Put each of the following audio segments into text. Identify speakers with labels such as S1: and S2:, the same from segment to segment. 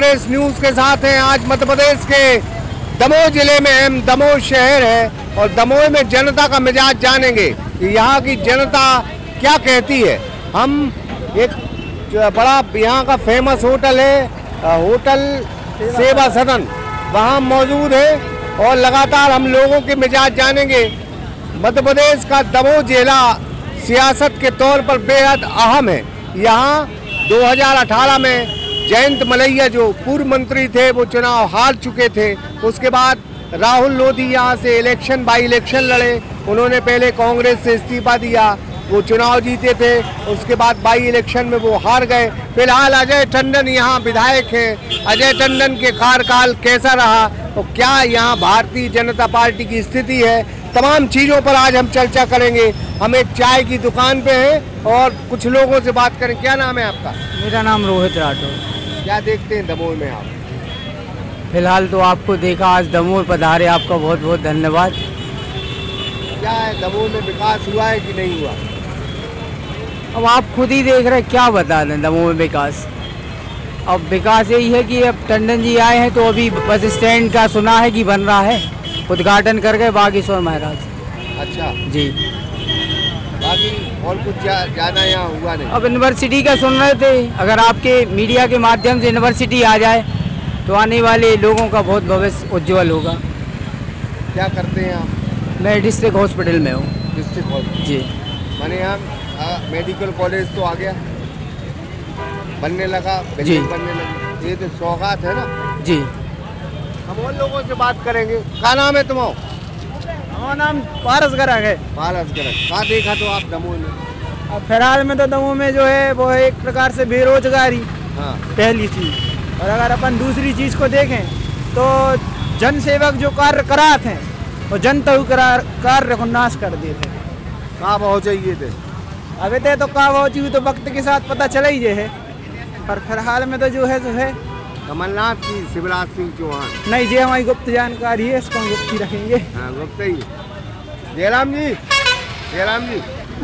S1: Express news के साथ हैं आज मध्य प्रदेश के दमोह ज़िले में हम दमोह शहर है और दमोह में जनता का मिजाज जानेंगे कि यहाँ की जनता क्या कहती है। हम एक बड़ा, यहाँ का फ़ेमस होटल है होटल सेवा सदन, वहाँ मौजूद है और लगातार हम लोगों के मिजाज जानेंगे। मध्य प्रदेश का दमोह जिला सियासत के तौर पर बेहद अहम है। यहाँ 2018 में जयंत मलैया जो पूर्व मंत्री थे, वो चुनाव हार चुके थे। उसके बाद राहुल लोधी यहाँ से इलेक्शन बाई इलेक्शन लड़े। उन्होंने पहले कांग्रेस से इस्तीफा दिया, वो चुनाव जीते थे। उसके बाद बाई इलेक्शन में वो हार गए। फ़िलहाल अजय टंडन यहाँ विधायक हैं। अजय टंडन के कार्यकाल कैसा रहा? और तो क्या यहाँ भारतीय जनता पार्टी की स्थिति है? तमाम चीज़ों पर आज हम चर्चा करेंगे। हम एक चाय की दुकान पे हैं और कुछ लोगों से बात करें। क्या नाम है आपका?
S2: मेरा नाम रोहित राठौर।
S1: क्या देखते हैं दमोह में आप?
S2: फ़िलहाल तो आपको देखा आज दमोह पधारे आपका बहुत बहुत धन्यवाद।
S1: क्या है दमोह में विकास हुआ है कि नहीं हुआ?
S2: अब आप खुद ही देख रहे हैं क्या बता दें दमोह में विकास? अब विकास यही है कि अब टंडन जी आए हैं तो अभी बस स्टैंड का सुना है कि बन रहा है। उद्घाटन कर गए बागेश्वर महाराज।
S1: अच्छा।
S2: जी।
S1: बाकी और कुछ जा, यहाँ हुआ नहीं।
S2: अब यूनिवर्सिटी का सुन रहे थे अगर आपके मीडिया के माध्यम से यूनिवर्सिटी आ जाए तो आने वाले लोगों का बहुत भविष्य उज्जवल होगा।
S1: क्या करते हैं आप?
S2: मैं डिस्ट्रिक्ट हॉस्पिटल में हूँ।
S1: डिस्ट्रिक्ट हॉस्पिटल
S2: जी।
S1: माने यहाँ मेडिकल कॉलेज तो आ गया। बनने लगा
S2: जी।
S1: बनने लगा। ये तो सौगात है ना।
S2: जी।
S1: हम और लोगों से बात करेंगे। क्या नाम है तुम्हारा?
S2: हमारा नाम पारस गरग है
S1: पारस गरज कहाँ देखा तो आप दमोह में?
S2: अब फ़िलहाल में तो दमोह में जो है वो है एक प्रकार से बेरोजगारी
S1: हाँ।
S2: पहली चीज़। और अगर अपन दूसरी चीज़ को देखें तो जन सेवक जो कार्य कराते हैं वो जनता कार्य को नाश कर देते हैं।
S1: कहाँ पहुँच चाहिए थे?
S2: अभी तक तो का पहुँची हुई तो वक्त के साथ पता चला ही है। पर फ़िलहाल में तो जो है जो है
S1: कमलनाथ की शिवराज सिंह चौहान।
S2: नहीं जे हमारी गुप्त जानकारी है इसको हम गुप्त ही रखेंगे।
S1: हाँ गुप्ता ही। जयराम जी जयराम जी।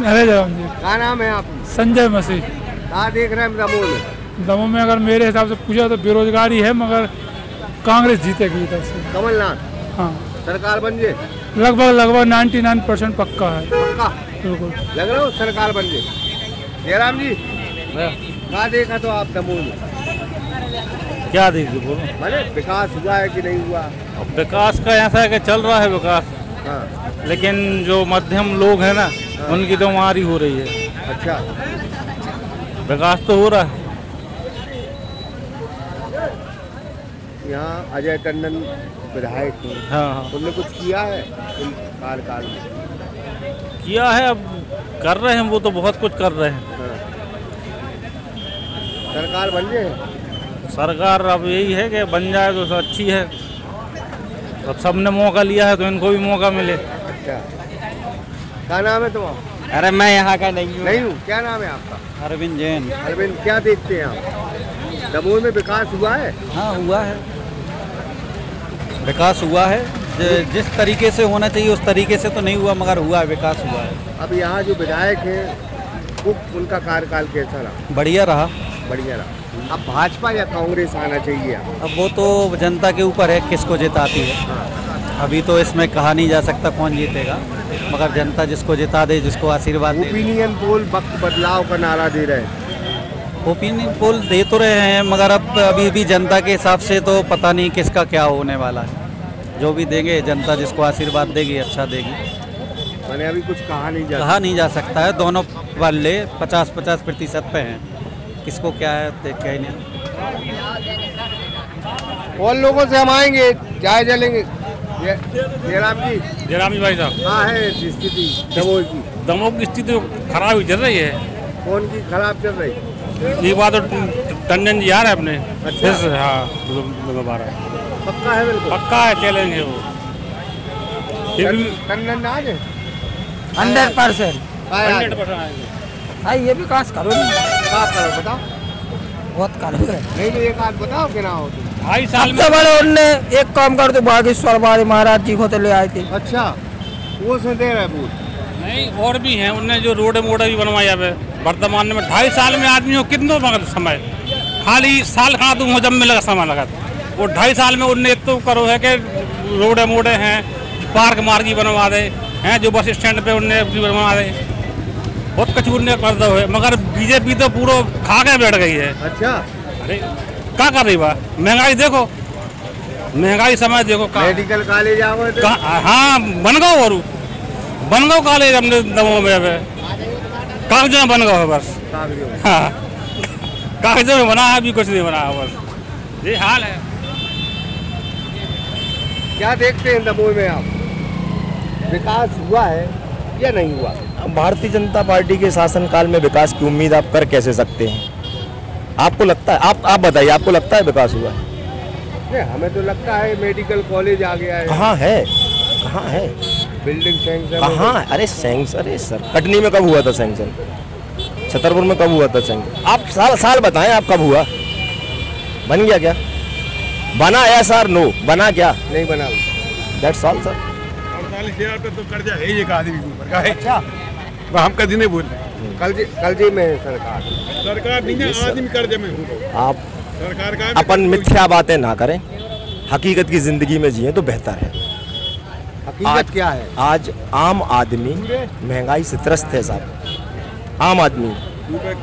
S3: अरे जयराम जी।
S1: क्या नाम है आप
S3: संजय मसीह।
S1: कहाँ देख रहे हैं दमोह में?
S3: दमोह में अगर मेरे हिसाब से पूछा तो बेरोजगारी है मगर कांग्रेस जीतेगी इधर से।
S1: कमलनाथ?
S3: हाँ।
S1: सरकार बन जाए?
S3: लगभग लगभग 99 परसेंट पक्का है।
S1: पक्का?
S3: बिल्कुल।
S1: लग रहा हो सरकार बन जाए? जयराम जी कहाँ देखा तो आप दमोह में?
S4: क्या देखिए बोलो।
S1: माने विकास हुआ है कि नहीं हुआ?
S4: अब विकास का ऐसा है कि चल रहा है विकास।
S1: हाँ।
S4: लेकिन जो मध्यम लोग हैं ना उनकी तो मारी हो रही है।
S1: अच्छा।
S4: विकास तो हो रहा है।
S1: यहाँ अजय टंडन विधायक हैं।
S4: हाँ। हाँ
S1: उन्होंने कुछ किया है इन कार्यकाल में?
S4: किया है अब कर रहे हैं वो तो बहुत कुछ कर रहे हैं।
S1: हाँ। सरकार बन जाए
S4: सरकार अब यही है कि बन जाए तो सब अच्छी है। अब सबने मौका लिया है तो इनको भी मौका मिले।
S1: अच्छा। क्या नाम है तुम्हारा?
S2: अरे मैं यहाँ का नहीं हूँ।
S1: नहीं हूँ? क्या नाम है आपका?
S2: अरविंद जैन।
S1: अरविंद क्या देखते हैं आप? दमोह में विकास हुआ है?
S2: हाँ हुआ है।
S5: विकास हुआ है। जिस तरीके से होना चाहिए उस तरीके से तो नहीं हुआ मगर हुआ है विकास हुआ है।
S1: अब यहाँ जो विधायक हैं वो उनका कार्यकाल कैसा रहा?
S5: बढ़िया रहा।
S1: बढ़िया रहा। अब भाजपा या कांग्रेस आना चाहिए? अब
S5: वो तो जनता के ऊपर है किसको जिताती है। अभी तो इसमें कहा नहीं जा सकता कौन जीतेगा मगर जनता जिसको जिता दे जिसको आशीर्वाद
S1: ओपिनियन पोल वक्त बदलाव का नारा दे रहे हैं।
S5: ओपिनियन पोल दे तो रहे हैं मगर अब अभी भी जनता के हिसाब से तो पता नहीं किसका क्या होने वाला है। जो भी देंगे जनता जिसको आशीर्वाद देगी अच्छा देगी।
S1: मैंने अभी कुछ कहा नहीं जा
S5: कहा नहीं जा सकता है दोनों वाले पचास पचास प्रतिशत पे हैं। किसको क्या है देख क्या नहीं।
S1: और लोगों से हम आएँगे जायजा लेंगे ये- जयराम जी।
S4: जयराम जी भाई साहब।
S1: कहाँ है स्थिति? दमोह की।
S4: दमोह की स्थिति तो खराब ही चल रही है।
S1: कौन की खराब चल रही?
S4: ये बात तो टंडन जी आ रहे अपने।
S1: अच्छा।
S4: हाँ दोबारा
S1: पक्का है बिल्कुल?
S4: पक्का है चलेंगे वो।
S1: टंडन आ जाए
S2: हंड्रेड परसेंट।
S4: हंड्रेड परसेंट आएँगे।
S2: भाई ये विकास करो
S1: क्या करो बताओ।
S2: बहुत
S1: नहीं नहीं एक बात बताओ कि ना हो तुम।
S4: ढाई साल में।
S2: बड़े उनने एक काम कर दो बागेश्वर वाले महाराज जी को तो ले आए थे।
S1: अच्छा वो से दे रहे बूथ
S4: नहीं और भी हैं उनने जो रोड मोड़ भी बनवाया है वर्तमान में ढाई साल में आदमी को कितनों मगर समय? खाली साल खा तुम हो जब में लगा समय लगा वो ढाई साल में उनने तो करो है कि रोडे मोड़े हैं पार्क मार्गी बनवा दे हैं जो बस स्टैंड पे उनने भी बनवा दे। बहुत कर दो है मगर बीजेपी तो पूरा खा के बैठ गई है।
S1: अच्छा।
S4: अरे क्या कर रही बा महँगाई देखो महँगाई समय देखो
S1: मेडिकल कॉलेज तो।
S4: कहाँ- हाँ बनगांव और बनगांव कॉलेज हमने दमोह में अब कागजों में बनगांव है बस। हाँ कागजों में बना है अभी कुछ नहीं बना है बस। ये हाल है।
S1: क्या देखते हैं दमोह में आप? विकास हुआ है या नहीं हुआ?
S6: भारतीय जनता पार्टी के शासनकाल में विकास की उम्मीद आप कर कैसे सकते हैं? आपको लगता है आप आप बताइए आपको लगता है विकास हुआ है?
S1: नहीं, हमें तो लगता है मेडिकल कॉलेज आ गया है।
S6: कहाँ है? कहाँ है?
S1: Building sanction.
S6: कहाँ? अरे सैंक्शन अरे सर कटनी में कब हुआ था सैंक्शन? छतरपुर में कब हुआ था सैंक्शन? आप साल साल बताएँ आप कब हुआ। बन गया क्या? बना है सर नो बना क्या?
S1: नहीं बना।
S6: दैट्स ऑल सर
S7: अड़तालीस हज़ार रुपये तो कर्जा है ही एक आदमी के ऊपर का। है अच्छा। वो हम कभी नहीं बोल रहे।
S1: कल कलजे में सरकार।
S7: सरकार नहीं है आदमी कर्जे में हो
S6: आप
S7: सरकार का
S6: अपन मिथ्या बातें ना करें। हकीकत की ज़िंदगी में जिए तो बेहतर है।
S1: हकीकत
S6: आज-
S1: क्या है?
S6: आज आम आदमी महँगाई से त्रस्त है साहब। आम आदमी।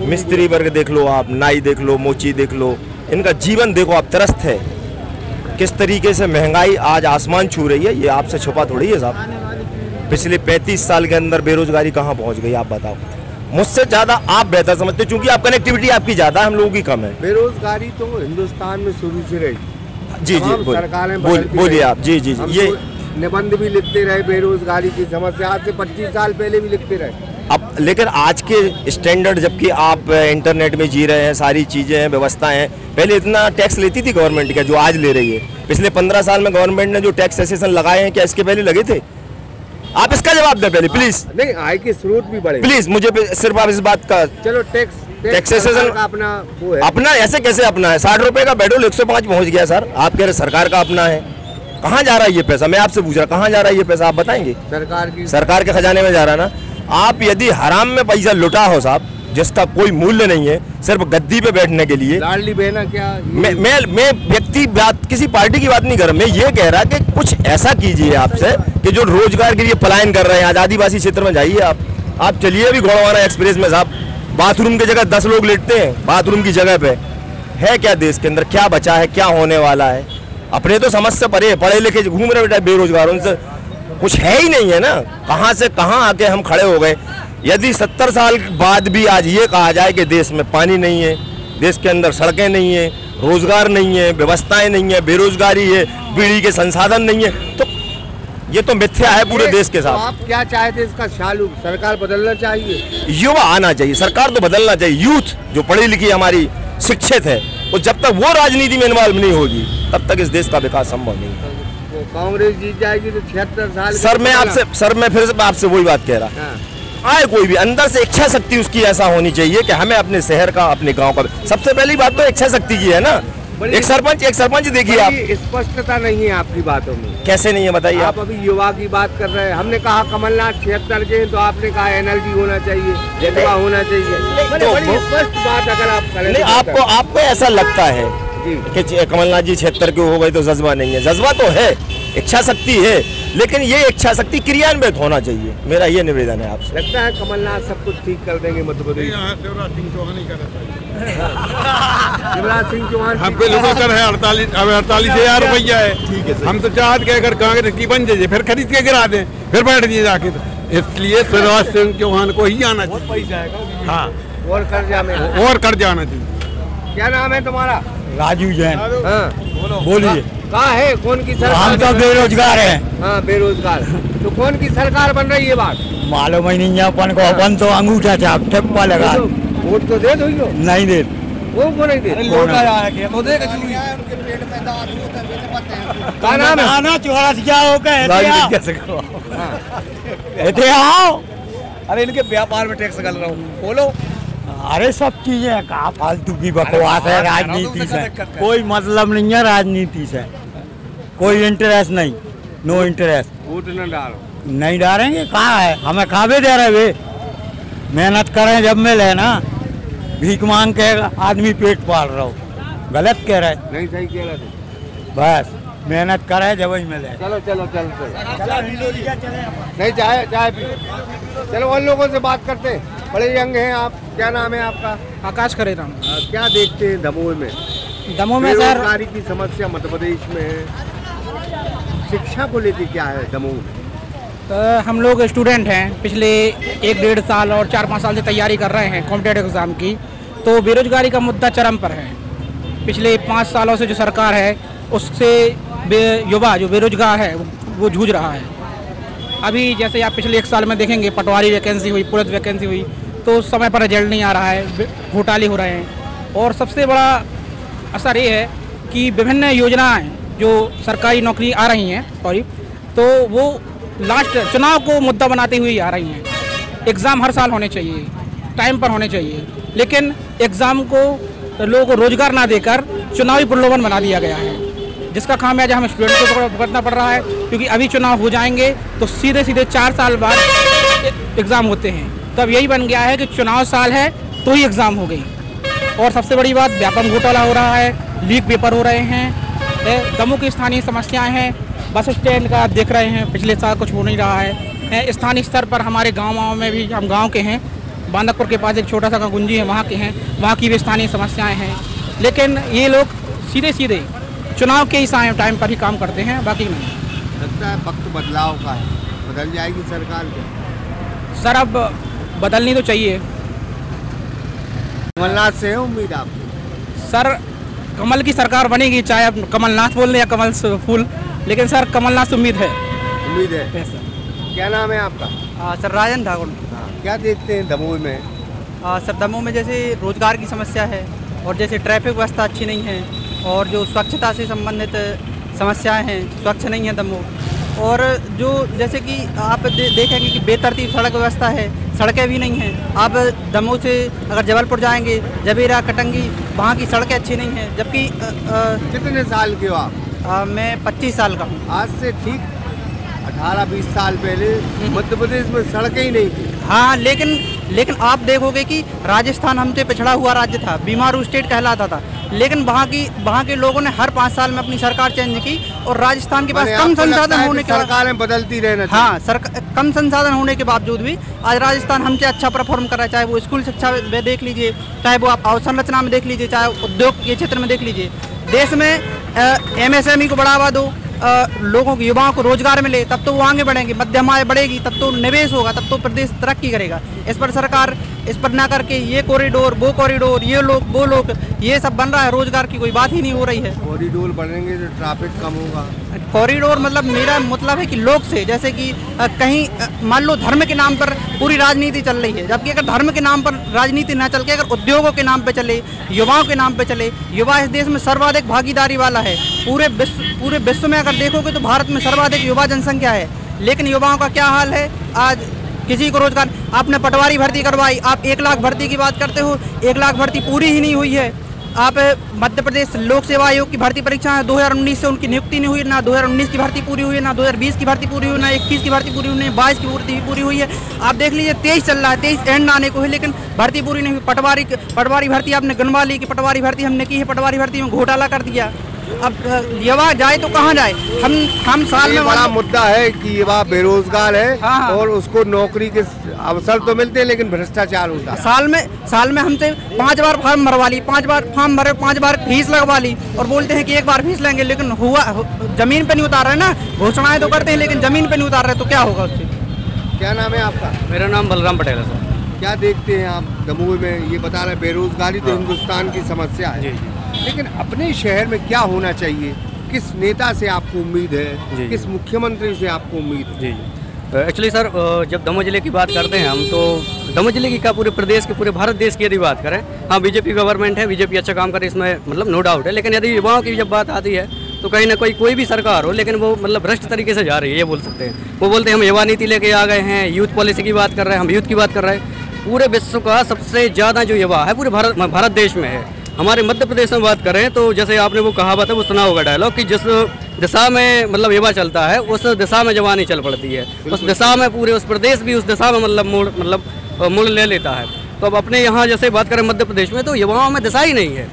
S6: मिस्त्री वर्ग देख लो आप नाई देख लो मोची देख लो। इनका जीवन देखो आप त्रस्त है। किस तरीके से महँगाई आज आसमान छू रही है ये आपसे छुपा थोड़ी है साहब। पिछले 35 साल के अंदर बेरोजगारी कहाँ पहुँच गई आप बताओ। मुझसे ज़्यादा आप बेहतर समझते क्योंकि आप कनेक्टिविटी आपकी ज़्यादा है हम लोगों की कम है।
S1: बेरोजगारी तो हिंदुस्तान में शुरू से रही।
S6: जी जी
S1: सरकारें
S6: बोलिए आप जी जी जी ये
S1: तो निबंध भी लिखते रहे बेरोजगारी की समस्या आज से 25 साल पहले भी लिखते रहे।
S6: अब लेकिन आज के स्टैंडर्ड जबकि आप इंटरनेट में जी रहे हैं सारी चीज़ें हैं व्यवस्थाएँ हैं पहले इतना टैक्स लेती थी गवर्नमेंट का जो आज ले रही है। पिछले पंद्रह साल में गवर्नमेंट ने जो टैक्स सेसेशन लगाए हैं क्या इसके पहले लगे थे? आप इसका जवाब दे पहले प्लीज़
S1: नहीं आय के स्रोत भी बढ़े।
S6: प्लीज़ मुझे सिर्फ़ आप इस बात का
S1: चलो टैक्स टैक्सेशन का अपना वो है।
S6: अपना ऐसे कैसे अपना है? साठ रुपए का पेट्रोल एक सौ पाँच पहुँच गया सर। आप कह रहे सरकार का अपना है। कहाँ जा रहा है ये पैसा? मैं आपसे पूछ रहा कहाँ जा रहा है ये पैसा? आप बताएँगे?
S1: सरकार की
S6: सरकार के खजाने में जा रहा ना? आप यदि हराम में पैसा लुटा हो साहब जिसका कोई मूल्य नहीं है सिर्फ़ गद्दी पे बैठने के लिए।
S1: लाडली बहना क्या?
S6: मैं मैं मैं व्यक्ति बात किसी पार्टी की बात नहीं कर रहा मैं ये कह रहा कि कुछ ऐसा कीजिए आपसे कि जो रोज़गार के लिए पलायन कर रहे हैं आदिवासी क्षेत्र में जाइए आप। आप चलिए अभी घोड़वाना एक्सप्रेस में साहब। बाथरूम की जगह दस लोग लेटते हैं बाथरूम की जगह पे। है क्या देश के अंदर क्या बचा है क्या होने वाला है? अपने तो समझ से परे पढ़े लिखे घूम रहे बेटा बेरोजगार उनसे कुछ है ही नहीं है ना। कहाँ से कहाँ आके हम खड़े हो गए? यदि सत्तर साल बाद भी आज ये कहा जाए कि देश में पानी नहीं है देश के अंदर सड़कें नहीं है रोज़गार नहीं है व्यवस्थाएँ नहीं है बेरोजगारी है बीड़ी के संसाधन नहीं है तो ये तो मिथ्या है पूरे देश के साथ।
S1: तो आप क्या चाहते इसका चालू सरकार बदलना चाहिए?
S6: युवा आना चाहिए सरकार तो बदलना चाहिए। यूथ जो पढ़ी लिखी हमारी शिक्षित है और जब तक वो राजनीति में इन्वॉल्व नहीं होगी तब तक इस देश का विकास संभव नहीं है।
S1: कांग्रेस जीत जाएगी तो छिहत्तर साल
S6: सर मैं आपसे सर मैं फिर आपसे वही बात कह रहा।
S1: हाँ,
S6: आए कोई भी अंदर से इच्छा शक्ति उसकी ऐसा होनी चाहिए कि हमें अपने शहर का अपने गाँव का सबसे पहली बात तो इच्छा शक्ति की है ना। एक सरपंच एक सरपंच देखिए आप।
S1: स्पष्टता नहीं है आपकी बातों में।
S6: कैसे नहीं है बताइए
S1: आप
S6: आप।
S1: अभी युवा की बात कर रहे हैं। हमने कहा कमलनाथ छिहत्तर के तो आपने कहा एनर्जी होना चाहिए होना चाहिए।
S6: तो
S1: स्पष्ट बात अगर आप करें
S6: नहीं
S1: तो
S6: आपको आपको ऐसा लगता है कि कमलनाथ जी छिहत्तर के हो गए तो जज्बा नहीं है। जज्बा तो है इच्छा शक्ति है। लेकिन ये इच्छा शक्ति क्रियान्वित होना चाहिए। मेरा ये निवेदन है आपसे।
S1: लगता है कमलनाथ सब कुछ ठीक कर देंगे मध्य प्रदेश।
S7: शिवराज सिंह चौहान ही कर। रहा
S1: शिवराज सिंह चौहान
S7: हम पे है। अड़तालीस अब अड़तालीस हज़ार रुपया है। हम तो चाहते कि अगर कांग्रेस की बन जाए फिर खरीद के गिरा दें फिर बैठ दिए जाके तो। इसलिए शिवराज सिंह चौहान को ही आना चाहिए। हाँ।
S1: और कर्जा में।
S7: और कर जाना चाहिए।
S1: क्या नाम है तुम्हारा?
S8: राजू जैन।
S1: हाँ।
S8: बोलिए।
S1: कहा है? कौन की सरकार
S8: हम तो बेरोजगार है।
S1: हाँ बेरोजगार। तो कौन की सरकार बन रही है बात?
S8: मालूम ही नहीं है अपन को। अपन तो अंगूठा छाप ठप्पा लगा।
S1: तो वोट तो दे दो
S8: नहीं दे।
S1: वो को नहीं दे? क्या नाम है?
S8: आना चौरास क्या हो गए ऐसे आओ।
S9: अरे इनके व्यापार में टैक्स गल रहा हूँ। बोलो।
S8: अरे सब चीज़ें कहा फालतू की बकवास है राजनीति से कोई मतलब नहीं है राजनीति से। कोई इंटरेस्ट नहीं नो इंटरेस्ट
S1: वोट न डालो।
S8: नहीं डालेंगे कहाँ है? हमें कहाँ भी दे रहे वे। मेहनत करें जब मिले ना भीख मांग के आदमी पेट पाल रहा हो। गलत कह रहे
S1: नहीं सही कह रहे थे।
S8: बस मेहनत करे जब ही मिले।
S1: चलो चलो चलो चलो। नहीं चाय चाय पी। चलो उन लोगों से बात करते बड़े यंग हैं आप। क्या नाम है आपका?
S10: आकाश करेराम।
S1: आ, क्या देखते हैं दमोह में?
S10: दमोह में सर
S1: की समस्या मध्य प्रदेश में है। शिक्षा को लेकर क्या है दमोह में?
S10: अ, हम लोग स्टूडेंट हैं पिछले एक डेढ़ साल और चार पाँच साल से तैयारी कर रहे हैं कॉम्पिटेटिव एग्ज़ाम की तो बेरोजगारी का मुद्दा चरम पर है। पिछले पाँच सालों से जो सरकार है उससे युवा जो बेरोजगार है वो- वो जूझ रहा है। अभी जैसे आप पिछले एक साल में देखेंगे पटवारी वैकेंसी हुई पुलिस वैकेंसी हुई तो समय पर रिज़ल्ट नहीं आ रहा है घोटाले हो रहे हैं। और सबसे बड़ा असर ये है कि विभिन्न योजनाएँ जो सरकारी नौकरी आ रही हैं सॉरी तो वो लास्ट चुनाव को मुद्दा बनाते हुए आ रही हैं। एग्ज़ाम हर साल होने चाहिए टाइम पर होने चाहिए, लेकिन एग्ज़ाम को लोगों को रोज़गार ना देकर चुनावी प्रलोभन बना दिया गया है। जिसका खामियाजा हमें स्टूडेंट को भुगत- भुगतना पड़ रहा है, क्योंकि अभी चुनाव हो जाएँगे तो सीधे सीधे चार साल बाद एग्ज़ाम होते हैं। तब यही बन गया है कि चुनाव साल है तो ही एग्ज़ाम हो गई। और सबसे बड़ी बात व्यापक घोटाला हो रहा है लीक पेपर हो रहे हैं ए, की स्थानीय समस्याएँ हैं। बस स्टैंड का आप देख रहे हैं पिछले साल कुछ हो नहीं रहा है। स्थानीय स्तर पर हमारे गाँव वाँव में भी हम गाँव के हैं। बांदकपुर के पास एक छोटा सा गाँव गुंजी है वहाँ के हैं। वहाँ की भी स्थानीय समस्याएँ हैं। लेकिन ये लोग सीधे सीधे चुनाव के ही टाइम पर ही काम करते हैं बाकी नहीं।
S1: लगता है वक्त बदलाव का है। बदल जाएगी सरकार क्या?
S10: सर अब बदलनी तो चाहिए।
S1: कमलनाथ से है उम्मीद आपको?
S10: सर कमल की सरकार बनेगी चाहे आप कमलनाथ बोल रहे या कमल फूल। लेकिन सर कमलनाथ से उम्मीद है।
S1: उम्मीद है?
S10: Yes,
S1: क्या नाम है आपका?
S11: हाँ, सर राजन ठाकुर।
S1: हाँ, क्या देखते हैं दमोह में?
S11: हाँ, सर दमोह में जैसे रोज़गार की समस्या है और जैसे ट्रैफ़िक व्यवस्था अच्छी नहीं है और जो स्वच्छता से संबंधित समस्याएँ हैं स्वच्छ नहीं है दमोह। और जो जैसे कि आप दे, देखेंगे कि बेतरतीब सड़क व्यवस्था है सड़कें भी नहीं हैं। आप दमोह से अगर जबलपुर जाएँगे जबीरा कटंगी वहाँ की सड़कें अच्छी नहीं हैं। जबकि
S1: कितने साल के हो आप?
S11: मैं 25 साल का हूँ।
S1: आज से ठीक 18-20 साल पहले मध्य प्रदेश में सड़कें ही नहीं थी।
S11: हाँ लेकिन लेकिन आप देखोगे कि राजस्थान हमसे पिछड़ा हुआ राज्य था बीमारू स्टेट कहलाता था। लेकिन वहाँ की वहाँ के लोगों ने हर पाँच साल में अपनी सरकार चेंज की और राजस्थान के पास कम संसाधन होने
S1: कि सरकारें बदलती रहना
S11: हाँ सरकार कम संसाधन होने के बावजूद भी आज राजस्थान हमसे अच्छा परफॉर्म कर रहा है चाहे वो स्कूल शिक्षा में देख लीजिए चाहे वो आप अवसंरचना में देख लीजिए चाहे उद्योग के क्षेत्र में देख लीजिए। देश में एमएसएमई को बढ़ावा दो अ, लोगों को युवाओं को रोज़गार मिले तब तो वो आगे बढ़ेंगे मध्यम आय बढ़ेगी तब तो निवेश होगा तब तो प्रदेश तरक्की करेगा। इस पर सरकार इस पर ना करके ये कॉरिडोर वो कॉरिडोर ये लोग वो लोग ये सब बन रहा है रोज़गार की कोई बात ही नहीं हो रही है।
S1: कॉरिडोर बनेंगे तो ट्रैफ़िक कम होगा।
S11: कॉरिडोर मतलब मेरा मतलब है कि लोग से जैसे कि कहीं मान लो धर्म के नाम पर पूरी राजनीति चल रही है जबकि अगर धर्म के नाम पर राजनीति ना चल के अगर उद्योगों के नाम पर चले युवाओं के नाम पर चले युवा इस देश में सर्वाधिक भागीदारी वाला है पूरे विश्व पूरे विश्व में अगर देखोगे तो भारत में सर्वाधिक युवा जनसंख्या है लेकिन युवाओं का क्या हाल है? आज किसी को रोज़गार आपने पटवारी भर्ती करवाई, आप एक लाख भर्ती की बात करते हो, एक लाख भर्ती पूरी ही नहीं हुई है। आप मध्य प्रदेश लोक सेवा आयोग की भर्ती परीक्षा है 2019 से उनकी नियुक्ति नहीं हुई, ना 2019 की भर्ती पूरी हुई ना 2020 की भर्ती पूरी हुई, ना 21 की भर्ती पूरी हुई नहीं बाईस की भर्ती पूरी हुई है। आप देख लीजिए तेईस चल रहा है तेईस एंड आने को है, लेकिन भर्ती पूरी नहीं हुई। पटवारी पटवारी भर्ती आपने गनवा ली कि, पटवारी भर्ती हमने की है, पटवारी भर्ती में घोटाला कर दिया। अब युवा जाए तो कहाँ जाए? हम हम साल में
S1: बड़ा मुद्दा है कि युवा बेरोजगार है
S11: हाँ, हाँ।
S1: और उसको नौकरी के अवसर तो मिलते हैं लेकिन भ्रष्टाचार होता है।
S11: साल में साल में हमसे पाँच बार फॉर्म भरवा ली पाँच बार फॉर्म भरे पाँच बार फ़ीस लगवा ली और बोलते हैं कि एक बार फ़ीस लेंगे लेकिन हुआ ज़मीन पे नहीं उतार रहे ना घोषणाएँ तो करते हैं लेकिन ज़मीन पे नहीं उतार रहे तो क्या होगा उससे?
S1: क्या नाम है आपका?
S5: मेरा नाम बलराम पटेल है सर।
S1: क्या देखते हैं आप दमोह में? ये बता रहे हैं बेरोजगारी तो हिंदुस्तान की समस्या है। लेकिन अपने शहर में क्या होना चाहिए? किस नेता से आपको उम्मीद है? किस मुख्यमंत्री से आपको उम्मीद है?
S5: जी एक्चुअली सर जब दमोह ज़िले की बात करते हैं हम तो दमोह ज़िले की क्या पूरे प्रदेश के पूरे भारत देश की यदि बात करें हाँ बीजेपी गवर्नमेंट है बीजेपी अच्छा काम करे इसमें मतलब नो डाउट है। लेकिन यदि युवाओं की जब बात आती है तो कहीं ना कोई कोई भी सरकार हो लेकिन वो मतलब भ्रष्ट तरीके से जा रही है ये बोल सकते हैं। वो बोलते हैं हम युवा नीति लेके आ गए हैं यूथ पॉलिसी की बात कर रहे हैं हम यूथ की बात कर रहे हैं। पूरे विश्व का सबसे ज़्यादा जो युवा है पूरे भारत भारत देश में है। हमारे मध्य प्रदेश में बात करें तो जैसे आपने वो कहावत है वो सुना होगा डायलॉग कि जिस दिशा में मतलब युवा चलता है उस दिशा में जवानी चल पड़ती है। उस दिशा में पूरे उस प्रदेश भी उस दिशा में मतलब मोड़ मतलब मोड़ ले लेता है। तो अब अपने यहाँ जैसे बात करें मध्य प्रदेश में तो युवाओं में दिशा ही नहीं है।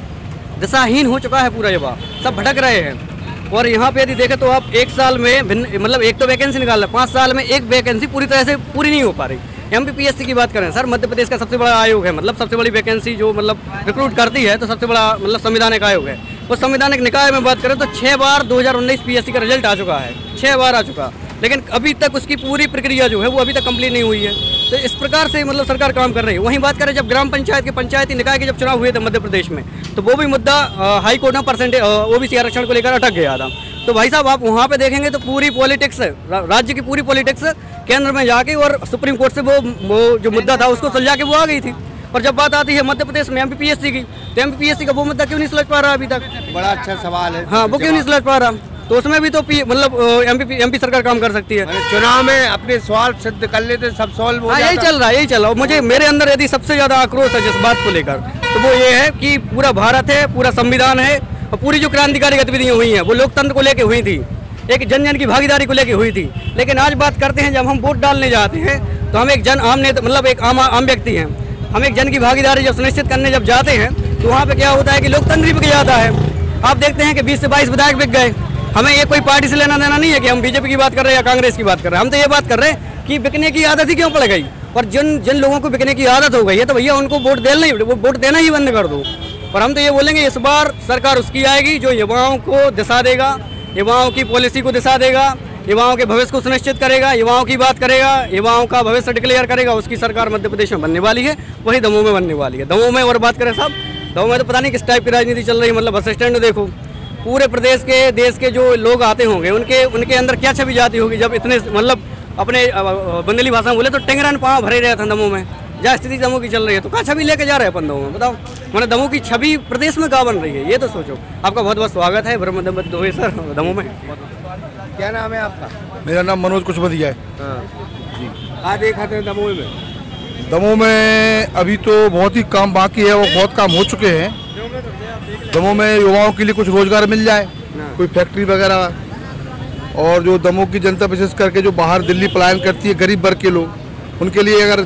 S5: दिशाहीन हो चुका है पूरा युवा सब भटक रहे हैं। और यहाँ पे यदि देखें तो आप एक साल में भिन्न मतलब एक तो वैकेंसी निकाल रहे हैं, पाँच साल में एक वैकेंसी पूरी तरह से पूरी नहीं हो पा रही। एम की बात करें, सर, मध्य प्रदेश का सबसे बड़ा आयोग है। मतलब सबसे बड़ी वैकेंसी जो मतलब रिक्रूट करती है तो सबसे बड़ा मतलब संविधानिक आयोग है। उस संविधानिक निकाय में बात करें तो छः बार 2019 पीएससी का रिज़ल्ट आ चुका है। छः बार आ चुका। लेकिन अभी तक उसकी पूरी प्रक्रिया जो है, वो अभी तक कंप्लीट नहीं हुई है। तो इस प्रकार से मतलब सरकार काम कर रही है। वहीं बात करें जब ग्राम पंचायत के पंचायती निकाय के जब चुनाव हुए थे मध्य प्रदेश में तो वो भी मुद्दा अ, हाई कोर्ट में परसेंटेज ओबीसी आरक्षण को लेकर अटक गया था। तो भाई साहब आप वहाँ पे देखेंगे तो पूरी पॉलिटिक्स रा, राज्य की पूरी पॉलिटिक्स केंद्र में जाके और सुप्रीम कोर्ट से वो, वो जो मुद्दा था उसको सुलझा के वो आ गई थी। और जब बात आती है मध्य प्रदेश में एमपीपीएससी की तो एम का वो मुद्दा क्यों नहीं सुलझ पा रहा अभी तक?
S1: बड़ा अच्छा सवाल है।
S5: हाँ वो क्यों नहीं सुलझ पा रहा? तो उसमें भी तो मतलब एमपी सरकार काम कर सकती है।
S1: चुनाव में अपने सवाल सिद्ध कर लेते सब सॉल्व हो
S5: हाँ यही चल रहा है यही चल रहा है। मुझे मेरे अंदर यदि सबसे ज़्यादा आक्रोश है जिस बात को लेकर तो वो ये है कि पूरा भारत है पूरा संविधान है और पूरी जो क्रांतिकारी गतिविधियाँ हुई हैं वो लोकतंत्र को लेकर हुई थी। एक जन जन की भागीदारी को लेकर हुई थी। लेकिन आज बात करते हैं जब हम वोट डालने जाते हैं तो हम एक जन आम नेता मतलब एक आम आम व्यक्ति हैं। हम एक जन की भागीदारी जब सुनिश्चित करने जब जाते हैं तो वहाँ पे क्या होता है कि लोकतंत्र बिक जाता है। आप देखते हैं कि बीस से बाईस विधायक बिक गए। हमें ये कोई पार्टी से लेना देना नहीं है कि हम बीजेपी की बात कर रहे हैं या कांग्रेस की बात कर रहे हैं। हम तो ये बात कर रहे हैं कि बिकने की आदत ही क्यों पड़ गई? और जिन जिन लोगों को बिकने की आदत हो गई है तो भैया उनको वोट देना ही वोट देना ही बंद कर दो। और हम तो ये बोलेंगे, इस बार सरकार उसकी आएगी जो युवाओं को दिशा देगा, युवाओं की पॉलिसी को दिशा देगा, युवाओं के भविष्य को सुनिश्चित करेगा, युवाओं की बात करेगा, युवाओं का भविष्य डिक्लेयर करेगा, उसकी सरकार मध्य प्रदेश में बनने वाली है, वही दमोह में बनने वाली है। दमोह में और बात करें साहब, दमोह में तो पता नहीं किस टाइप की राजनीति चल रही है मतलब बस स्टैंड देखो। पूरे प्रदेश के देश के जो लोग आते होंगे उनके उनके अंदर क्या छवि जाती होगी जब इतने मतलब अपने अ, भाषा में बोले तो टेंगरन पाँव भरे रहे थे दमोह में। जहाँ स्थिति दमोह की चल रही है तो क्या छवि लेके जा रहे हैं अपन दमोह में? बताओ। मैंने दमोह की छवि प्रदेश में कहाँ बन रही है ये तो सोचो। आपका बहुत बहुत स्वागत है ब्रह्म दोहे सर दमोह में।
S1: क्या नाम है आपका?
S12: मेरा नाम मनोज कुशवतिया है।
S1: हाँ। आज देखा थे दमोह में?
S12: दमोह में अभी तो बहुत ही काम बाकी है वो बहुत काम हो चुके हैं। दमोह में युवाओं के लिए कुछ रोज़गार मिल जाए कोई फैक्ट्री वगैरह और जो दमोह की जनता विशेष करके जो बाहर दिल्ली पलायन करती है गरीब वर्ग के लोग उनके लिए अगर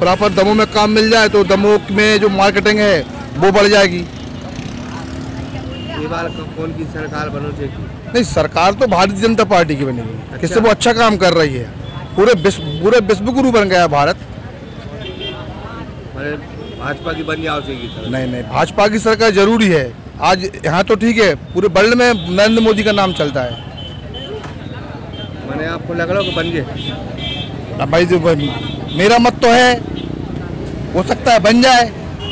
S12: प्रॉपर दमोह में काम मिल जाए तो दमोह में जो मार्केटिंग है वो बढ़ जाएगी।
S1: बार कौन की सरकार बनो
S12: नहीं सरकार तो भारतीय जनता पार्टी की बनेगी किससे वो अच्छा काम कर रही है? पूरे विश्व पूरे विश्व गुरु बन गया भारत।
S1: भाजपा की बन जाओ चाहिए
S12: नहीं नहीं भाजपा की सरकार ज़रूरी है। आज यहाँ तो ठीक है पूरे वर्ल्ड में नरेंद्र मोदी का नाम चलता है।
S1: मैंने आपको लग रहा हो बन गए।
S12: भाई जो मेरा मत तो है। हो सकता है बन जाए।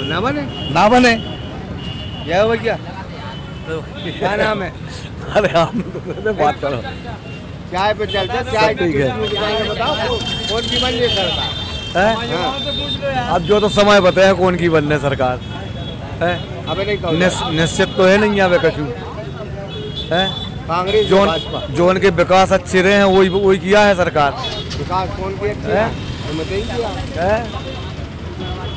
S1: ना बने?
S12: ना बने।
S1: क्या हो भैया क्या नाम है?
S9: अरे हम बात करो।
S1: चाय पे चलते चाय
S9: ठीक है।
S1: बताओ। कौन की बन ये सरकार?
S9: है? अब जो तो समय बताया कौन की बनने सरकार। है?
S1: अबे नहीं कहो
S9: निस- निश्चित तो है नहीं यहाँ पे कछु। है?
S1: कांग्रेस
S9: जो
S1: जो भाजपा।
S9: उनके विकास अच्छे रहे हैं वही वही किया है सरकार।
S1: विकास कौन
S9: है?
S1: है तो किया।
S9: है?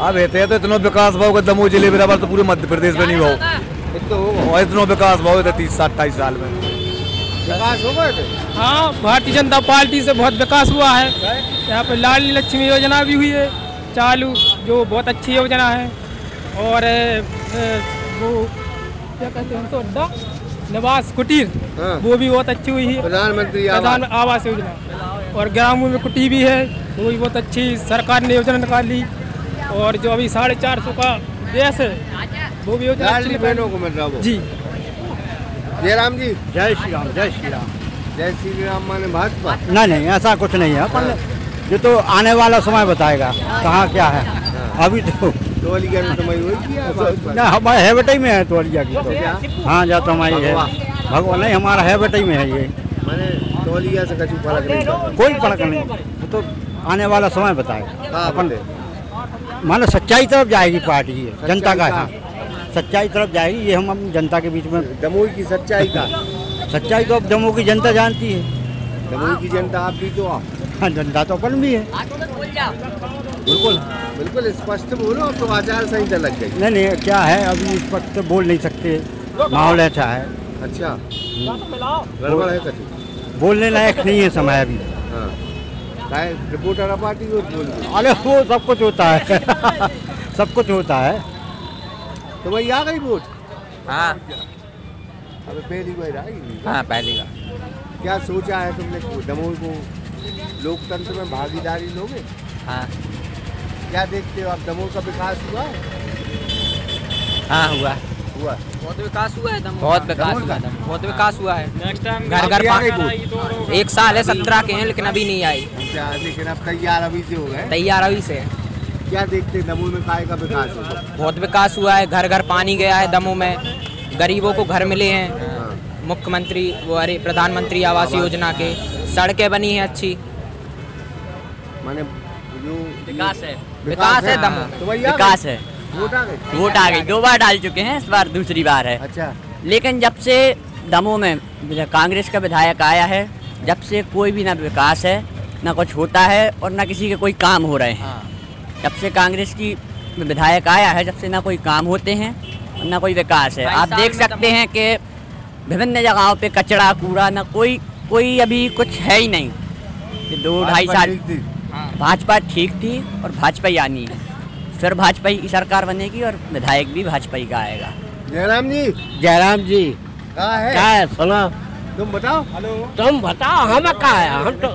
S9: अब हेते हैं तो इतना विकास भाव का दमोह ज़िले बराबर तो पूरे मध्य प्रदेश में नहीं भाव।
S1: तो होगा
S9: इतना विकास भाव है तीस सात अट्ठाईस साल में।
S1: विकास हो गए थे?
S10: हाँ भारतीय जनता पार्टी से बहुत विकास हुआ है। यहाँ पर लाडली लक्ष्मी योजना भी हुई है चालू जो बहुत अच्छी योजना है। और वो क्या कहते हैं उसको अड्डा? निवास कुटीर
S1: हाँ।
S10: वो भी बहुत अच्छी हुई है।
S1: प्रधानमंत्री
S10: प्रधान
S1: आवास
S10: योजना। और ग्रामीण में कुटी भी है वो भी बहुत अच्छी सरकार ने योजना निकाली और जो अभी साढ़े चार सौ का गैस है वो भी योजना।
S1: बहनों को मिल रहा वो।
S10: जी।
S1: जयराम जी।
S8: जय श्री राम जय श्री राम।
S1: जय श्री राम माने भाजपा?
S8: नहीं नहीं ऐसा कुछ नहीं है। पर ये तो आने वाला समय बताएगा कहाँ क्या है। अभी तो
S1: टोलिया में समय हुई किया है भाजपा?
S8: ना हमारे ही में है तोलिया की तो? हाँ जा तो हमारी है भगवान। नहीं हमारा ही में है ये।
S1: मैंने से कछु फ़र्क नहीं
S8: कोई फ़र्क नहीं। तो आने वाला समय बताएगा। अपन मानो सच्चाई तरफ़ जाएगी पार्टी ये जनता का। हाँ सच्चाई तरफ़ जाएगी ये हम हम जनता के बीच में
S1: दमोह की सच्चाई का
S8: सच्चाई तो अब जम्मू की जनता जानती है।
S1: दमोह की जनता आप भी तो आप।
S8: हाँ जनता तो अपन भी है।
S1: बिल्कुल बिल्कुल स्पष्ट बोलो अब तो आचार संहिता लग गई।
S8: नहीं नहीं क्या है? अभी तो बोल नहीं सकते। माहौल ऐसा है।
S1: अच्छा। गड़बड़ है कछु
S8: बोलने लायक नहीं है समय अभी।
S1: हाँ। रिपोर्टर पार्टी को बोल दो।
S8: अरे वो सब कुछ होता है। सब कुछ होता है।
S1: तो वही आ गई वोट?
S13: हाँ।
S1: अबे पहली बार आई
S13: हाँ पहली बार।
S1: क्या सोचा है तुमने दमोह को लोकतंत्र में भागीदारी लोगे?
S13: हाँ।
S1: क्या देखते हो आप दमोह का विकास हुआ है?
S13: हाँ हुआ।
S1: हुआ।
S10: बहुत विकास हुआ है दमोह
S13: बहुत विकास हुआ है बहुत विकास हुआ है। घर घर पा- एक साल है सत्रह के हैं लेकिन अभी नहीं आई।
S1: अच्छा लेकिन अब तैयार अभी से हो गए।
S13: तैयार अभी से।
S1: क्या देखते हैं दमोह में काय का विकास होगा
S13: बहुत विकास हुआ है घर घर पानी गया है दमों में। गरीबों को घर मिले हैं। मुख्यमंत्री वो अरे प्रधानमंत्री आवास योजना के सड़कें बनी हैं अच्छी।
S1: माने जो
S13: विकास है। विकास है दमोह
S1: तो
S14: विकास है।
S1: वोट आ
S14: गई। दो बार डाल चुके हैं इस बार दूसरी बार है।
S1: अच्छा।
S14: लेकिन जब से दमोह में कांग्रेस का विधायक आया है जब से कोई भी ना विकास है ना कुछ होता है और ना किसी के कोई काम हो रहे हैं। जब से कांग्रेस की विधायक आया है जब से ना कोई काम होते हैं ना कोई विकास है। आप देख सकते हैं कि विभिन्न जगहों पे कचरा कूड़ा ना कोई कोई अभी कुछ है ही नहीं। दो ढाई
S1: भाजपा
S14: साल
S1: ठीक थी।
S14: भाजपा ठीक थी और भाजपा ही आनी है। फिर भाजपा की सरकार बनेगी और विधायक भी भाजपा ही का आएगा।
S1: जयराम जी।
S15: जयराम जी।
S1: कहा है?
S15: क्या है? सुनो।
S1: तुम बताओ। हेलो।
S15: तुम बताओ हमें कहा है? हम तो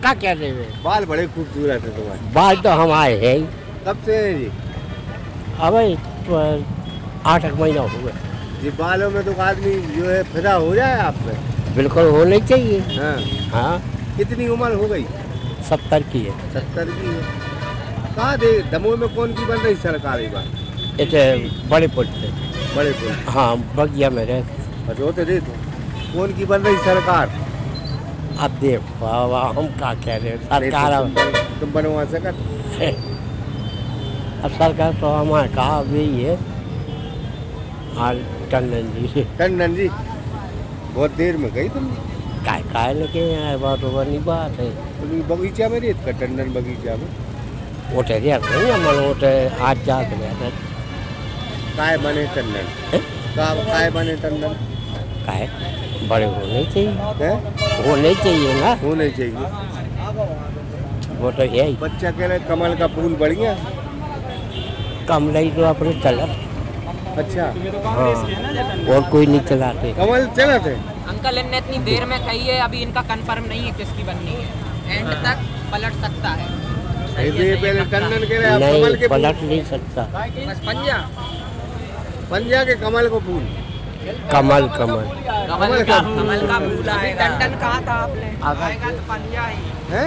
S15: क्या कह रहे हैं
S1: बाल बड़े खूबसूरत है तुम्हारे।
S15: बाल तो हम आए हैं।
S1: कब से है जी
S15: अब तो आठ महीना हो गए।
S1: ये बालों में तो आदमी जो है फिदा हो जाए आप पे।
S15: बिल्कुल होने चाहिए।
S1: हाँ।
S15: हाँ।
S1: कितनी उम्र हो गई?
S15: सत्तर की है।
S1: सत्तर की है। कहाँ दे? दमोह में कौन की बन रही सरकार बार
S15: इसे बड़े पुल से
S1: बड़े पुल।
S15: हाँ बगिया में रहे।
S1: बस होते दे तो। कौन की बन रही सरकार?
S15: अब देखो अब हम क्या कह रहे हैं? सरकार
S1: तो तुम, तुम बनवा सकत
S15: अब सरकार तो हमारे कहा अब यही है। हाँ टंडन जी।
S1: टंडन जी बहुत देर में गई तुम?
S15: काय काय लगे यार बात बनी बात है।
S1: तुम बगीचा में रेत का टंडन बगीचा में?
S15: ओटे रिया नहीं मन ओटे आज जा के गया
S1: काय बने टंडन? का काय बने टंडन?
S15: काय? बड़े होने चाहिए।
S1: हैं?
S15: होने चाहिए ना।
S1: होने चाहिए।
S15: वो तो है
S1: बच्चा कह रहे कमल का फूल बढ़िया।
S15: कमल रही तो अपने चला
S1: अच्छा।
S15: हाँ। और कोई नहीं चलाते।
S1: कमल चला थे
S13: अंकल इनने इतनी देर में कही है अभी इनका कंफर्म नहीं है किसकी बननी है। एंड तक पलट सकता है।
S1: पहले टंडन कमल के
S15: पलट नहीं सकता।
S13: बस पंजा।
S1: पंजा के कमल को फूल।
S15: कमल कमल।
S13: कमल का कमल का फूल आएगा। टंडन कहा था आपने? आएगा तो पंजा ही।
S1: है?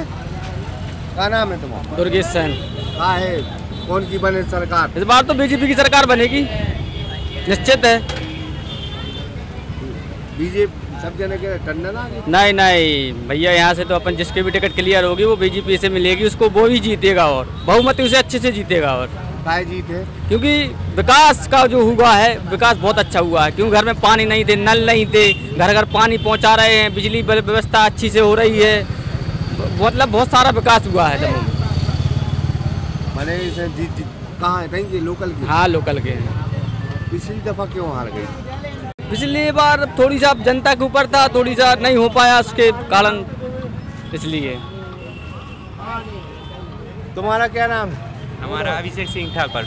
S1: क्या नाम है तुम्हारा?
S5: दुर्गेश सेन।
S1: कहा है? कौन की बने सरकार?
S5: इस बार तो बीजेपी की सरकार बनेगी। निश्चित है।
S1: बीजेपी सब जने कह टंडन
S5: नहीं नहीं भैया यहाँ से तो अपन जिसकी भी टिकट क्लियर होगी वो बीजेपी से मिलेगी उसको वो ही जीतेगा और। बहुमती उसे अच्छे से जीतेगा और।
S1: काय जीत है?
S5: क्योंकि विकास का जो हुआ है विकास बहुत अच्छा हुआ है क्योंकि घर में पानी नहीं थे नल नहीं थे घर घर पानी पहुँचा रहे हैं बिजली व्यव- व्यवस्था अच्छी से हो रही है मतलब बहुत सारा विकास हुआ है दमोह में।
S1: मैंने कहाँ है? कहीं के लोकल की?
S5: हाँ लोकल के हैं।
S1: पिछली दफ़ा क्यों हार गई?
S5: पिछली बार थोड़ी सा जनता के ऊपर था थोड़ी सा नहीं हो पाया उसके कारण इसलिए।
S1: तुम्हारा क्या नाम?
S16: हमारा अभिषेक सिंह ठाकुर।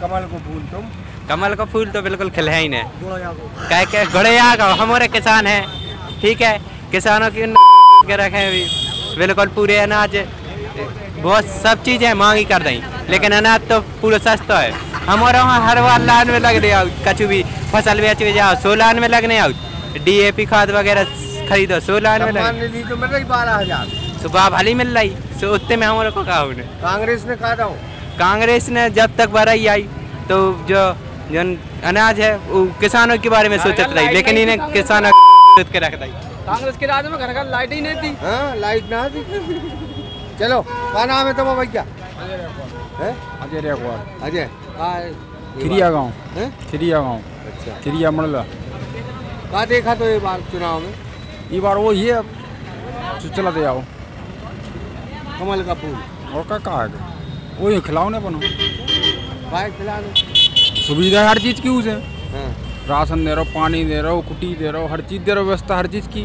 S1: कमल को फूल तुम।
S16: कमल का फूल तो बिल्कुल खिले ही नहीं कह के गड़िया का हमारे किसान है। ठीक है किसानों की के रखे बिल्कुल पूरे अनाज बहुत सब चीज़ें महँगी कर दी। लेकिन अनाज तो पूरा सस्ता है। हमारे वहाँ हर बार लाइन में लग रहा कछु भी फ़सल बेच के जाओ सो लाइन में लगने आओ। डीएपी खाद वगैरह खरीदो सो लाइन में लग
S1: तो मिल रही बारह हज़ार।
S16: सुबह भली मिल रही सो उतने में हमारे को कहा उन्हें
S1: कांग्रेस ने कहा था
S16: कांग्रेस ने जब तक बढ़ाई आई तो जो जो अनाज है वो किसानों के बारे में सोचत रही लेकिन इन्हें किसानों के। रख दी।
S5: कांग्रेस के राज में घर घर लाइट ही नहीं थी।
S1: हाँ लाइट ना थी। चलो क्या नाम है तुम्हारा भैया? हैं?
S3: अजय रेखवार
S1: अजय। कहाँ
S3: खिरिया? गाँव खिरिया गाँव
S1: अच्छा।
S3: खिरिया मंडला।
S1: कहा देखा तो ये बार चुनाव में?
S3: ये बार वो ये चला दे आओ।
S1: कमल का फूल
S3: और का कहा है? वो ये खिलाओ ना बनो।
S1: काय खिलाने
S3: सुविधा हर चीज़ की उसे।
S1: हाँ।
S3: राशन दे रहे पानी दे रहे कुटी दे रहे हर चीज़ दे रहे व्यवस्था हर चीज़ की।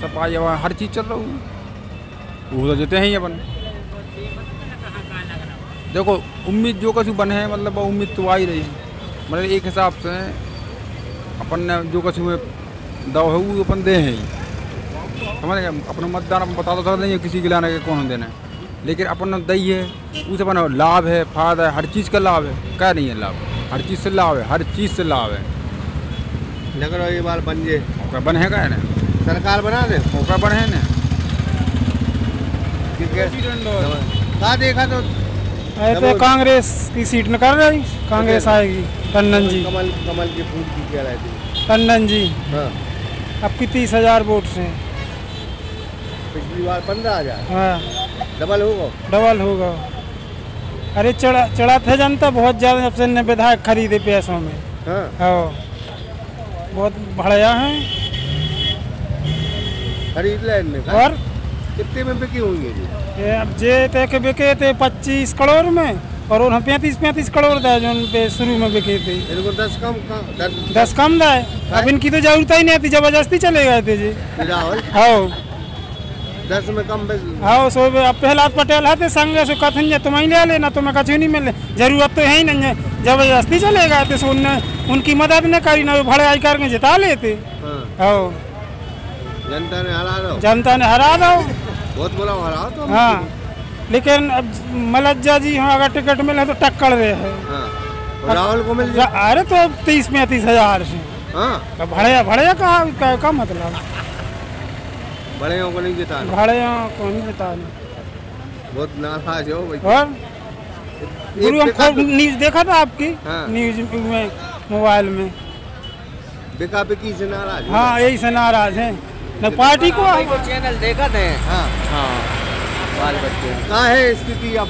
S3: सफ़ाई हर चीज़ चल रहा है। वो तो देते हैं ही अपन। देखो उम्मीद जो कछु बने हैं मतलब वो उम्मीद तो आ ही रही है। मतलब एक हिसाब से अपन ने जो कसी में दव है वो अपन दे हैं। समझ गए अपना मतदान अपन बता तो सकते नहीं है किसी के लाने के कौन देना है। लेकिन अपन ने दई है उसे अपन लाभ है फ़ायदा है हर चीज़ का लाभ है। क्या नहीं है लाभ। हर चीज़ से लाभ है हर चीज़ से लाभ है।
S1: नगर ये बार बन जे
S3: ओका बनेगा है ना
S1: सरकार बना दे।
S3: ओका बने ना?
S1: देखा तो
S17: तो कांग्रेस की सीट निकल रही कांग्रेस आएगी टंडन जी।
S1: कमल कमल के फूल की कह रहे थे?
S17: टंडन जी।
S1: हाँ।
S17: अब की तीस हज़ार वोट से।
S1: पिछली बार पंद्रह हज़ार।
S17: हाँ।
S1: डबल होगा।
S17: डबल होगा। अरे चढ़ा चढ़ा था जनता बहुत ज़्यादा जब से ने विधायक खरीदे पैसों में।
S1: हाँ।
S17: हाँ। बहुत बढ़िया है।
S1: खरीद ले इनने। का।
S17: और?
S1: कितने में बिकी हुई है जी?
S17: ये अब जे ते के बिके थे पच्चीस करोड़ में और उन्हें पैंतीस पैंतीस करोड़ दे जो उन पे शुरू में बिके थे।
S1: दस कम दस
S17: दस कम दे अब इनकी तो ज़रूरत ही नहीं थी ज़बरदस्ती चले गए थे जी। हाँ
S1: दस में कम
S17: हाँ सो अब प्रहलाद पटेल हाथे संग से कथन जे तुम्हें ले लेना तुम्हें कछु नहीं मिले। ज़रूरत तो है ही नहीं है ज़बरदस्ती चले गए थे सो उनने उनकी मदद न करी ना भड़े आई करके जिता लेते।
S1: हाँ।
S17: हाँ
S1: जनता ने हरा दो।
S17: जनता ने हरा दो।
S1: बहुत बुरा हरा तो
S17: हाँ लेकिन अब मलज्जा जी हाँ अगर टिकट मिले तो टक्कर रहे हैं।
S1: हाँ राहुल को मिल
S17: जा- अरे तो तीस पैंतीस हज़ार से।
S1: हाँ।
S17: तो भड़े भड़े का का, मतलब?
S1: बड़े को नहीं जिता
S17: भड़े को नहीं जिता
S1: बहुत नाराज़ हो भाई।
S17: और? गुरु हम खूब न्यूज़ देखा था आपकी?
S1: हाँ।
S17: न्यूज़ में मोबाइल में।
S1: बिका बिकी से नाराज़ हो
S17: हाँ यही से नाराज़ हैं। न पार्टी को
S18: चैनल देखा थे।
S1: हाँ।
S18: हाँ बाल बच्चे।
S1: कहाँ है स्थिति अब?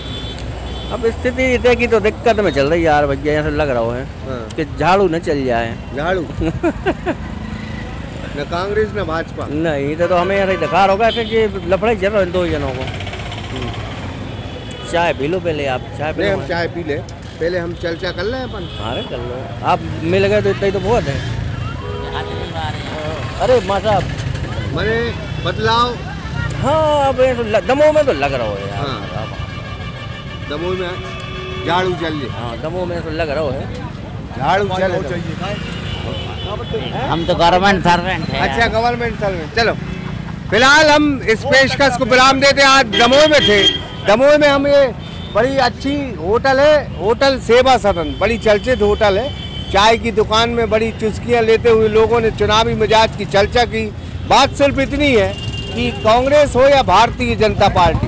S18: अब स्थिति देखी तो दिक्कत में चल रही यार भैया ऐसा लग रहा है
S1: हाँ।
S18: कि झाड़ू न चल जाए।
S1: झाड़ू? न कांग्रेस न भाजपा?
S18: नहीं तो, तो हमें ऐसा ही दिखा रहा होगा कि लफड़े चल रहे हैं दो जनों को। चाय पी लो पहले आप चाय पी
S1: हम चाय पी ले। पहले हम चर्चा कर लें अपन।
S18: अरे कर लो। आप मिल गए तो इतना ही तो बहुत है। अरे माँ साहब
S1: मैंने बदलाव
S18: हाँ अब तो दमोह में तो लग रहा हो यार
S1: हाँ। दमोह में झाड़ू चल रही
S18: हाँ दमोह में तो लग रहा है
S1: झाड़ू चल रही
S15: हम तो गवर्नमेंट सर्वेंट हैं
S1: अच्छा गवर्नमेंट सर्वेंट चलो फ़िलहाल हम इस पेशकश को विराम देते आज दमोह में थे दमोह में हम ये बड़ी अच्छी होटल है होटल सेवा सदन बड़ी चर्चित होटल है चाय की दुकान में बड़ी चुस्कियाँ लेते हुए लोगों ने चुनावी मिजाज की चर्चा की बात सिर्फ़ इतनी है कि कांग्रेस हो या भारतीय जनता पार्टी,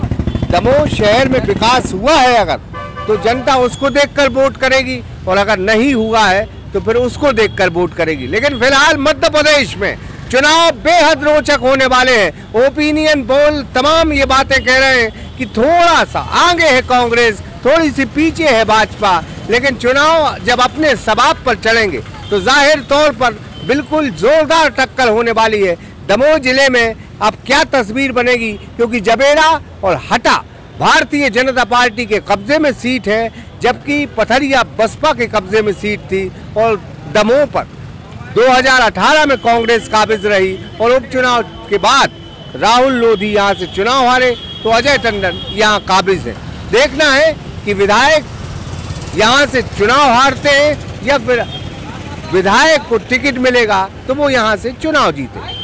S1: दमोह शहर में विकास हुआ है अगर तो जनता उसको देखकर वोट करेगी, और अगर नहीं हुआ है तो फिर उसको देखकर वोट करेगी। लेकिन फ़िलहाल मध्य प्रदेश में चुनाव बेहद रोचक होने वाले हैं। ओपिनियन पोल तमाम ये बातें कह रहे हैं कि थोड़ा सा आगे है कांग्रेस, थोड़ी सी पीछे है भाजपा, लेकिन चुनाव जब अपने सबाब पर चलेंगे तो ज़ाहिर तौर पर बिल्कुल जोरदार टक्कर होने वाली है दमोह ज़िले में अब क्या तस्वीर बनेगी? क्योंकि जबेरा और हटा भारतीय जनता पार्टी के कब्जे में सीट है, जबकि पथरिया बसपा के कब्जे में सीट थी और दमोह पर। 2018 में कांग्रेस काबिज रही और उपचुनाव के बाद राहुल लोधी यहाँ से चुनाव हारे तो अजय टंडन यहाँ काबिज है। देखना है कि विधायक यहाँ से चुनाव हारते हैं या फिर विधायक को टिकट मिलेगा तो वो यहाँ से चुनाव जीते।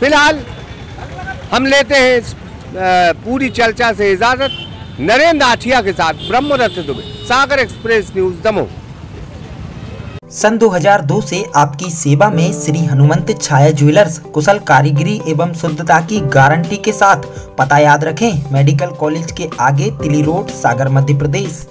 S1: फ़िलहाल हम लेते हैं पूरी चर्चा से इजाज़त। नरेंद्र आठिया के साथ ब्रह्मदत्त दुबे, सागर एक्सप्रेस न्यूज़, दमोह।
S19: सन 2002 से आपकी सेवा में श्री हनुमंत छाया ज्वेलर्स कुशल कारीगरी एवं शुद्धता की गारंटी के साथ पता याद रखें, मेडिकल कॉलेज के आगे तिली रोड, सागर, मध्य प्रदेश।